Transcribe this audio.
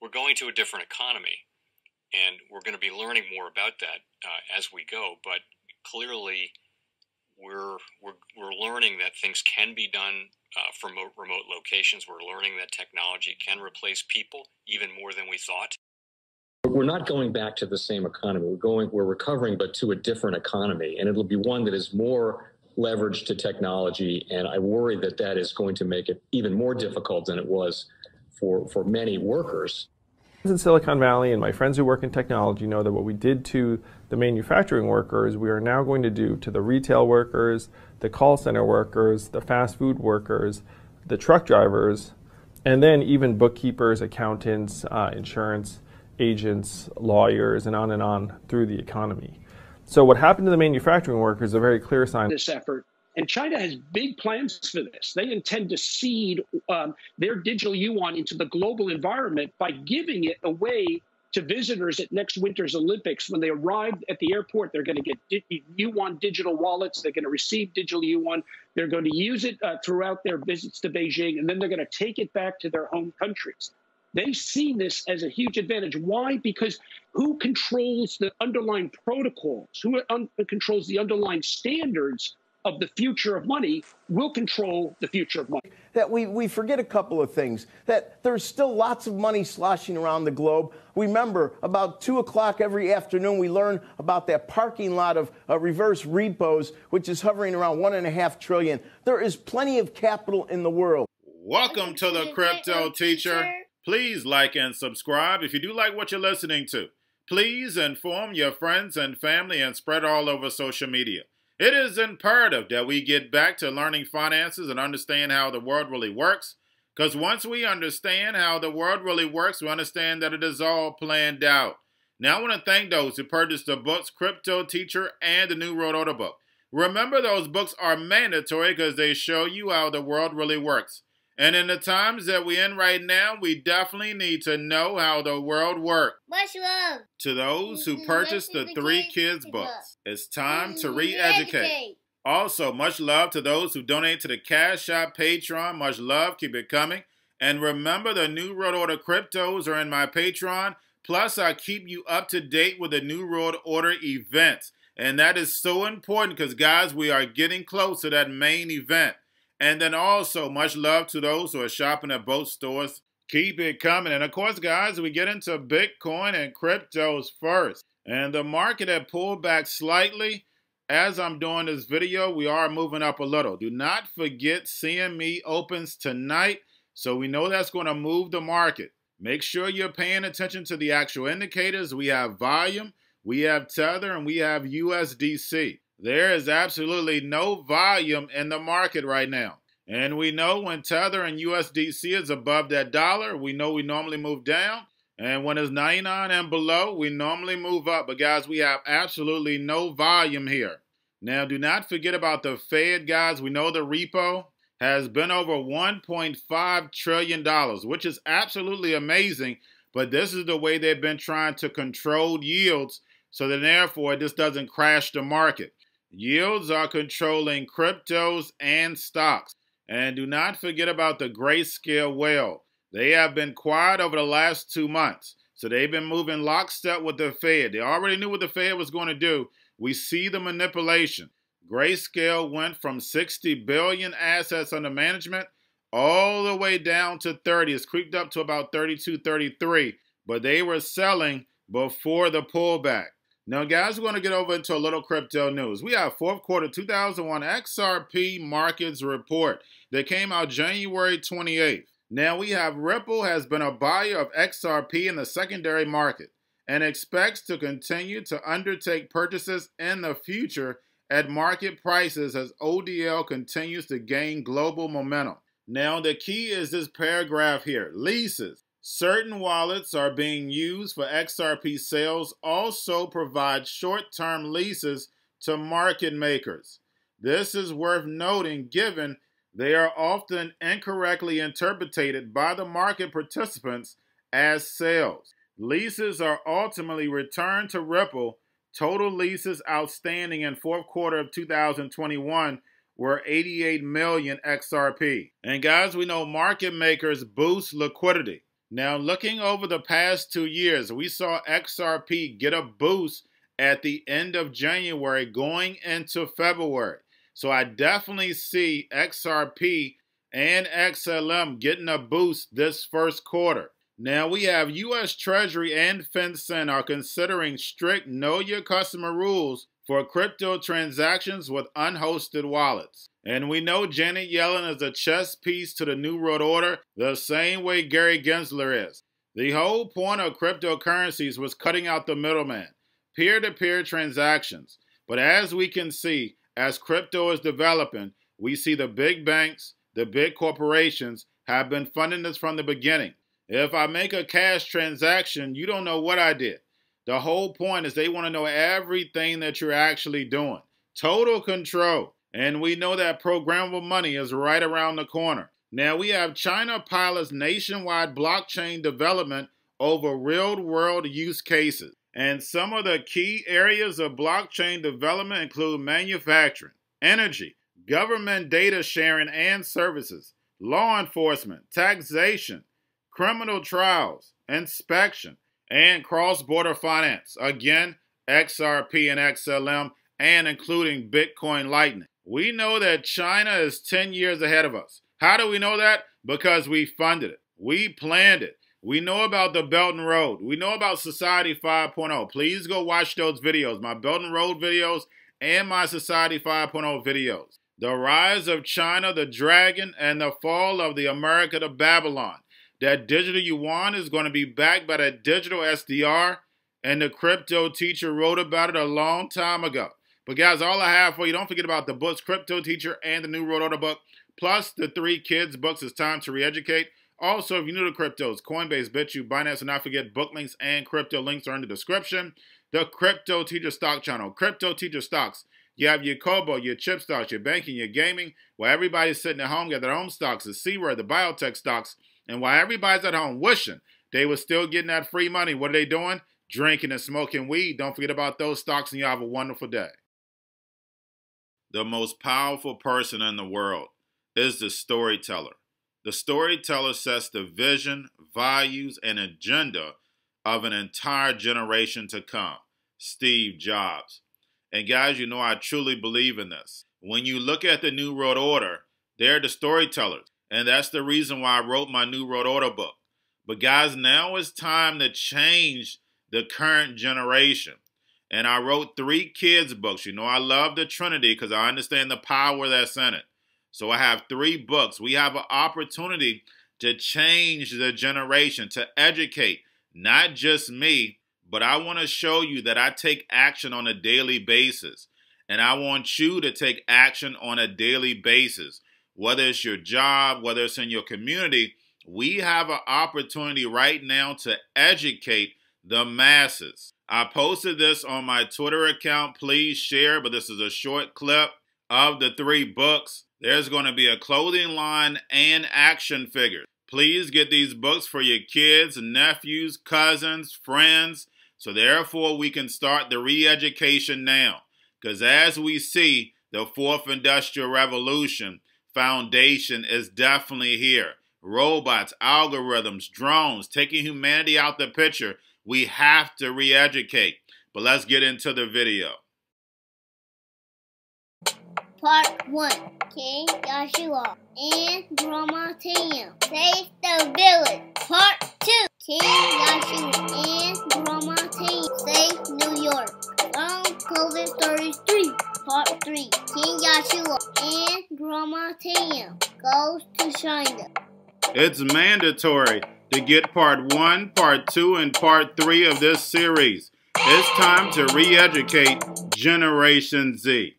we're going to a different economy, and we're going to be learning more about that uh, as we go. But clearly, we're, we're we're learning that things can be done uh, from remote locations. We're learning that technology can replace people even more than we thought. We're not going back to the same economy. We're going, we're recovering, but to a different economy, and it'll be one that is more leveraged to technology. And I worry that that is going to make it even more difficult than it was for for many workers. In Silicon Valley, and my friends who work in technology know that what we did to the manufacturing workers, we are now going to do to the retail workers, the call center workers, the fast food workers, the truck drivers, and then even bookkeepers, accountants, uh, insurance agents, lawyers, and on and on through the economy. So, what happened to the manufacturing workers is a very clear sign. This effort and China has big plans for this. They intend to seed um, their digital yuan into the global environment by giving it away to visitors at next winter's Olympics. When they arrive at the airport, they're going to get yuan digital wallets. They're going to receive digital yuan. They're going to use it uh, throughout their visits to Beijing, and then they're going to take it back to their home countries. They see this as a huge advantage. Why? Because who controls the underlying protocols? Who un- controls the underlying standards of the future of money will control the future of money. That we, we forget a couple of things. That there's still lots of money sloshing around the globe. Remember, about 2 o'clock every afternoon, we learn about that parking lot of uh, reverse repos, which is hovering around 1.5 trillion. There is plenty of capital in the world. Welcome to the Crypto Teacher. Please like and subscribe if you do like what you're listening to. Please inform your friends and family and spread all over social media. It is imperative that we get back to learning finances and understand how the world really works. Because once we understand how the world really works, we understand that it is all planned out. Now, I want to thank those who purchased the books Crypto Teacher and the New World Order book. Remember, those books are mandatory because they show you how the world really works. And in the times that we're in right now, we definitely need to know how the world works. Much love. To those who mm-hmm. purchased the Three Kids books, it's time to mm-hmm. re educate. Also, much love to those who donate to the Cash App Patreon. Much love. Keep it coming. And remember, the New World Order cryptos are in my Patreon. Plus, I keep you up to date with the New World Order events. And that is so important because, guys, we are getting close to that main event. And then also, much love to those who are shopping at both stores. Keep it coming. And of course, guys, we get into Bitcoin and cryptos first. And the market had pulled back slightly. As I'm doing this video, we are moving up a little. Do not forget CME opens tonight. So we know that's going to move the market. Make sure you're paying attention to the actual indicators. We have volume, we have tether, and we have USDC. There is absolutely no volume in the market right now. And we know when Tether and USDC is above that dollar, we know we normally move down. And when it's 99 and below, we normally move up. But guys, we have absolutely no volume here. Now, do not forget about the Fed, guys. We know the repo has been over $1.5 trillion, which is absolutely amazing. But this is the way they've been trying to control yields so that therefore this doesn't crash the market. Yields are controlling cryptos and stocks. And do not forget about the grayscale whale. They have been quiet over the last two months. So they've been moving lockstep with the Fed. They already knew what the Fed was going to do. We see the manipulation. Grayscale went from 60 billion assets under management all the way down to 30. It's creeped up to about 32, 33. But they were selling before the pullback. Now, guys, we're going to get over into a little crypto news. We have fourth quarter 2001 XRP markets report that came out January 28th. Now, we have Ripple has been a buyer of XRP in the secondary market and expects to continue to undertake purchases in the future at market prices as ODL continues to gain global momentum. Now, the key is this paragraph here leases. Certain wallets are being used for XRP sales, also provide short term leases to market makers. This is worth noting given they are often incorrectly interpreted by the market participants as sales. Leases are ultimately returned to Ripple. Total leases outstanding in fourth quarter of 2021 were 88 million XRP. And guys, we know market makers boost liquidity. Now, looking over the past two years, we saw XRP get a boost at the end of January going into February. So I definitely see XRP and XLM getting a boost this first quarter. Now we have US Treasury and FinCEN are considering strict know your customer rules for crypto transactions with unhosted wallets. And we know Janet Yellen is a chess piece to the New World Order the same way Gary Gensler is. The whole point of cryptocurrencies was cutting out the middleman, peer to peer transactions. But as we can see, as crypto is developing, we see the big banks, the big corporations have been funding this from the beginning. If I make a cash transaction, you don't know what I did. The whole point is they want to know everything that you're actually doing. Total control. And we know that programmable money is right around the corner. Now we have China pilots nationwide blockchain development over real world use cases. And some of the key areas of blockchain development include manufacturing, energy, government data sharing and services, law enforcement, taxation, criminal trials, inspection, and cross border finance. Again, XRP and XLM, and including Bitcoin Lightning. We know that China is 10 years ahead of us. How do we know that? Because we funded it, we planned it. We know about the Belt and Road. We know about Society 5.0. Please go watch those videos, my Belt and Road videos and my Society 5.0 videos. The rise of China, the dragon, and the fall of the America to Babylon. That digital yuan is going to be backed by that digital SDR, and the crypto teacher wrote about it a long time ago. But guys, all I have for you, don't forget about the books, Crypto Teacher and the New World Order book, plus the three kids books. It's time to re-educate. Also, if you're new to cryptos, Coinbase, BitChute, Binance, and not forget book links and crypto links are in the description. The Crypto Teacher Stock Channel, Crypto Teacher Stocks. You have your Kobo, your chip stocks, your banking, your gaming, while everybody's sitting at home, got their own stocks, the C-Word, the biotech stocks, and while everybody's at home wishing they were still getting that free money, what are they doing? Drinking and smoking weed. Don't forget about those stocks, and you have a wonderful day. The most powerful person in the world is the storyteller. The storyteller sets the vision, values, and agenda of an entire generation to come. Steve Jobs. And guys, you know I truly believe in this. When you look at the New World Order, they're the storytellers. And that's the reason why I wrote my New World Order book. But guys, now it's time to change the current generation. And I wrote three kids' books. You know, I love the Trinity because I understand the power that's in it. So I have three books. We have an opportunity to change the generation, to educate not just me, but I want to show you that I take action on a daily basis. And I want you to take action on a daily basis whether it's your job, whether it's in your community, we have an opportunity right now to educate the masses. I posted this on my Twitter account. Please share, but this is a short clip of the three books. There's going to be a clothing line and action figures. Please get these books for your kids, nephews, cousins, friends, so therefore we can start the re education now. Because as we see, the fourth industrial revolution foundation is definitely here. Robots, algorithms, drones, taking humanity out the picture. We have to re educate. But let's get into the video. Part 1 King Joshua and Grandma Tam Save the Village. Part 2 King Joshua and Grandma Tam Save New York. From COVID 33. Part 3 King Joshua and Grandma Tam goes to China. It's mandatory to get part 1, part 2, and part 3 of this series. It's time to re educate Generation Z.